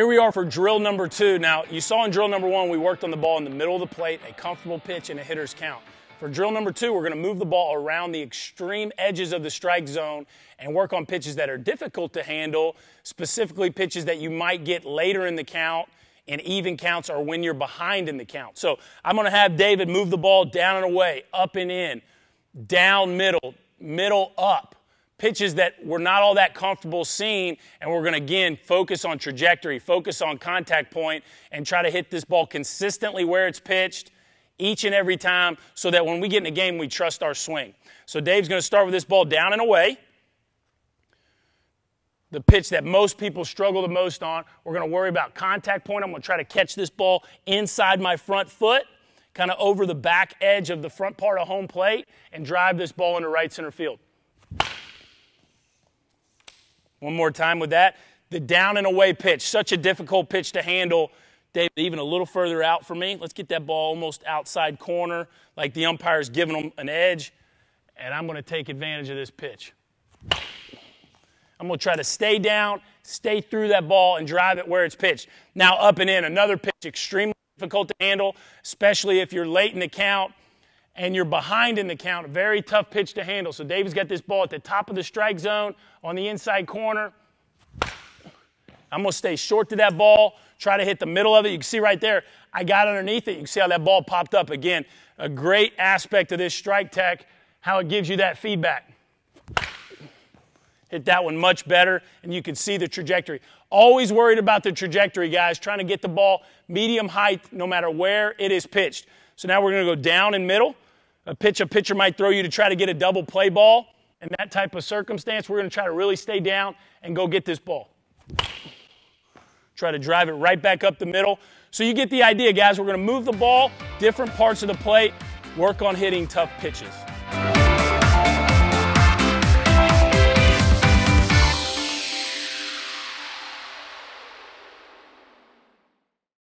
Here we are for drill number two. Now, you saw in drill number one, we worked on the ball in the middle of the plate, a comfortable pitch, and a hitter's count. For drill number two, we're going to move the ball around the extreme edges of the strike zone and work on pitches that are difficult to handle, specifically pitches that you might get later in the count in even counts or when you're behind in the count. So I'm going to have David move the ball down and away, up and in, down middle, middle up pitches that we're not all that comfortable seeing, and we're going to again focus on trajectory, focus on contact point, and try to hit this ball consistently where it's pitched each and every time so that when we get in a game, we trust our swing. So Dave's going to start with this ball down and away. The pitch that most people struggle the most on. We're going to worry about contact point. I'm going to try to catch this ball inside my front foot, kind of over the back edge of the front part of home plate, and drive this ball into right center field. One more time with that. The down and away pitch, such a difficult pitch to handle. David, even a little further out for me. Let's get that ball almost outside corner, like the umpire's giving them an edge. And I'm going to take advantage of this pitch. I'm going to try to stay down, stay through that ball, and drive it where it's pitched. Now, up and in, another pitch, extremely difficult to handle, especially if you're late in the count and you're behind in the count. Very tough pitch to handle. So David's got this ball at the top of the strike zone on the inside corner. I'm going to stay short to that ball, try to hit the middle of it. You can see right there, I got underneath it. You can see how that ball popped up. Again, a great aspect of this StrikeTEC, how it gives you that feedback. Hit that one much better, and you can see the trajectory. Always worried about the trajectory, guys, trying to get the ball medium height no matter where it is pitched. So now we're going to go down and middle. A pitch a pitcher might throw you to try to get a double play ball. In that type of circumstance, we're going to try to really stay down and go get this ball. Try to drive it right back up the middle. So you get the idea, guys. We're going to move the ball, different parts of the plate, work on hitting tough pitches.